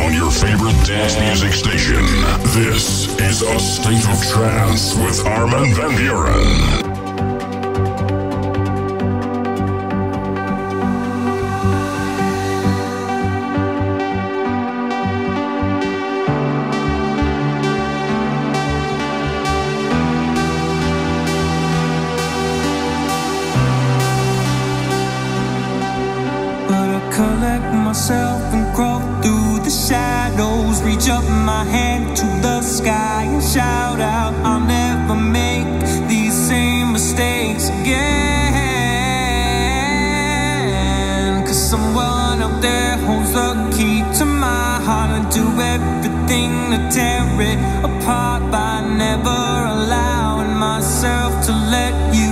on your favorite dance music station. This is A State of Trance with Armin van Buuren. myself and the shadows, reach up my hand to the sky and shout out, I'll never make these same mistakes again. Cause someone out there holds the key to my heart and do everything to tear it apart by never allowing myself to let you